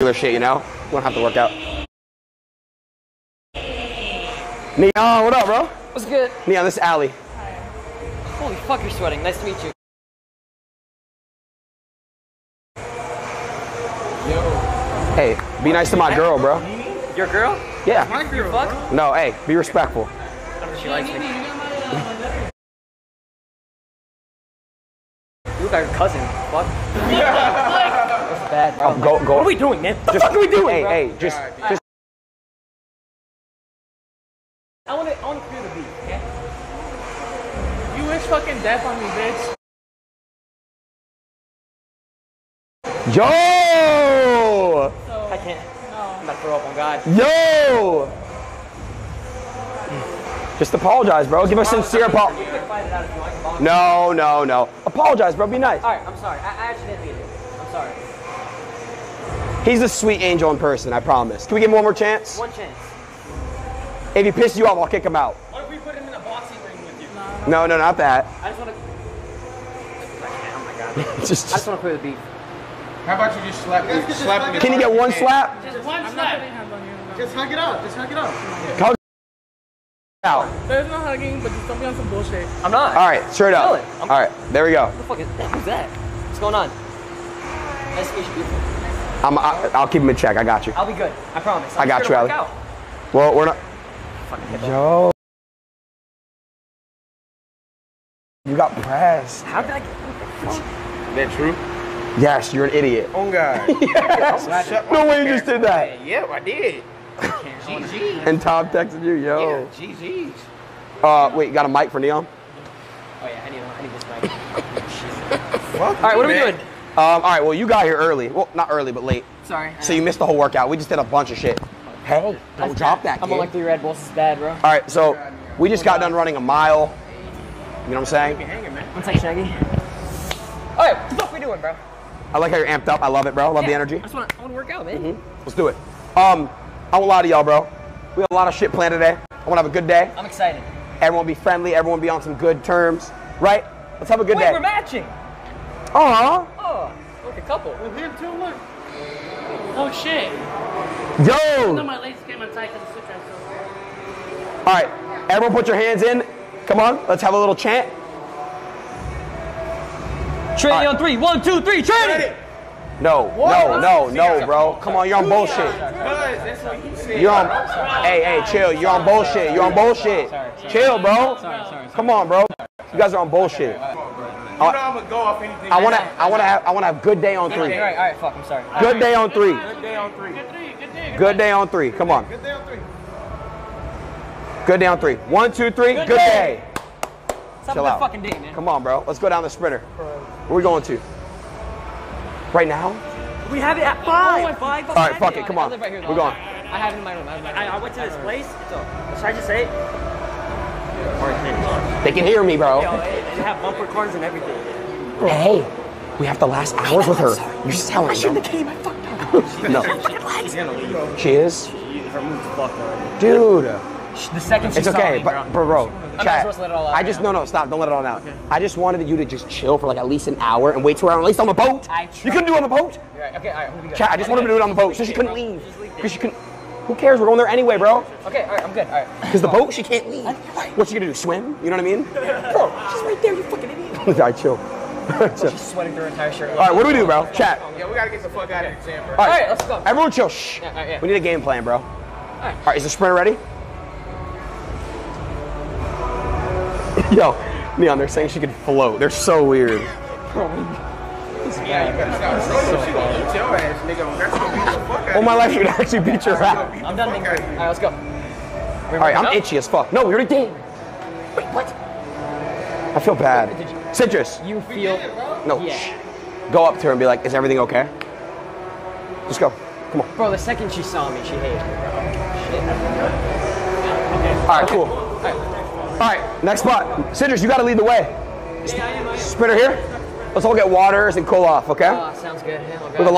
regular shit, you know? We don't have to work out. Neon, what up, bro? What's good? Neon, this is Allie. Holy fuck, you're sweating. Nice to meet you. Hey, be nice to my girl, bro. Your girl? Yeah. My girl. Fuck? No, hey, be respectful. She likes me. You look like your cousin. Fuck. That's bad, bro. Oh, go, go. What are we doing, man? What the Just, fuck are we doing, Hey, bro? hey, just, just. I want to, I want to clear the beat, okay? You wish fucking death on me, bitch. Yo! I can't. I'm about to throw up on God. Yo! Just apologize, bro. Give a sincere apology. You can fight it out if you want. I can bonk. No, no, no. Apologize, bro. Be nice. All right, I'm sorry. I, I actually didn't mean it. I'm sorry. He's a sweet angel in person, I promise. Can we give him one more chance? One chance. If he pisses you off, I'll kick him out. What if we put him in a boxing ring with you? No, no, not that. I just want to. Oh my God. I Just, just just, want to clear the beat. How about you just slap me? Slap me. can you get one slap? Just one slap. hands on you. Just hug it out. Just hug it out. Hug out. There's no hugging, but just don't be on some bullshit. I'm not. All right, straight up. Chilling. I'm- All right, there we go. What the fuck is that? Who's that? What's going on? Nice to meet you, beautiful. I'm, I, I'll keep him in check. I got you. I'll be good. I promise. I I'm got just you, to Ali. Well, we're not. Yo. You got pressed. How did I get? What the fuck? That true? Yes, you're an idiot. On God. Yes. No way you just did that. Yeah, I did. GG. And Tom texted you, Yeah, yo. GG's. Uh, wait, you got a mic for Neon? Oh yeah, I need, I need this mic. Shit. All All right, what are we doing? Um, all right, well, you got here early. Well, not early, but late. Sorry. So you missed the whole workout. We just did a bunch of shit. Hey, don't drop that, I'm kid. on like three Red Bulls. It's bad, bro. All right, so we just got done running a mile. You know what I'm saying? Hanging, man. One second, Shaggy. All right, what the fuck we doing, bro? I like how you're amped up. I love it, bro. Love the energy. I just want to, want to work out, man. Mm-hmm. Let's do it. Um, I won't lie to y'all, bro. We have a lot of shit planned today. I want to have a good day. I'm excited. Everyone be friendly. Everyone be on some good terms, right? Let's have a good Wait, day. we're matching. Aw, Oh, like a couple. Him too, look. Oh shit. No, yo. my legs came untight because of the switch All right, everyone, put your hands in. Come on, let's have a little chant. Trinity All right. on three. One, two, three. Trinity. No, no, no, no, bro. Come on, you're on bullshit. Cuz, that's what you said. You're on. Hey, hey, chill. You're on bullshit. You're on bullshit. Chill, bro. Come on, bro. You guys are on bullshit. You know I'm gonna go off anything. I wanna, I wanna have, I wanna have good day on All three. right, all right. Fuck. I'm sorry. Good day on three. Good day on three. Good three, good three. Good day on three. Come on. Good day on three. Good day on three. One, two, three. Good, Good day. day. Stop Chill out. fucking day, man. Come on, bro. Let's go down the sprinter. Where we going to? Right now? We have it at five. Five. All right, fuck it. Come I on. right here, We're though. going. I have it in my room. I, have it in my I. I went to this place. So, should I just say it? They can hear me, bro. Yo, it, it have bumper cars and everything. Hey, we have the last hours with her. You just tell her. I shouldn't have came. I fucked up. no. She is? Her mood's fucked already. Dude. The second she It's saw okay, me, but bro. bro, bro, not chat. supposed to let it all out I just now. no, no, stop! Don't let it all out. I just wanted you to just chill for like at least an hour and wait till we're at least on the boat. I You couldn't do it on the boat, You're right. Okay, all right. We'll be good. chat. I just wanted to do it on the boat, so she couldn't leave. just leave it. Because she couldn't. Who cares? We're going there anyway, bro. Okay, all right. I'm good. All right. Because the boat, she can't leave. What's she gonna do? Swim? You know what I mean? Bro, she's right there. You fucking idiot. all right, chill. Chill. She's sweating through her entire shirt. All right, what do we do, bro? Chat. Oh, yeah, we gotta get the fuck out of here, Sam, bro. All All right, right, let's go. Everyone, chill. Shh. Yeah, all right, yeah. We need a game plan, bro. All right. right, is the sprinter ready? Yo, Neon, they're saying she could float. They're so weird. Your ass, nigga. That's gonna beat the fuck out All my life, you could actually beat your rap. I'm done being crazy. All right, let's go. All right, I'm itchy as fuck. No, we already did. Wait, what? I feel bad. Citrus. You feel? No. Yeah. shh. Go up to her and be like, "Is everything okay?" Just go. Come on. Bro, the second she saw me, she hated me, bro. Shit. All right, cool. All right, next spot. Citrus, you got to lead the way. Sprinter here. Let's all get waters and cool off, okay? Oh, sounds good. Yeah, okay. With a long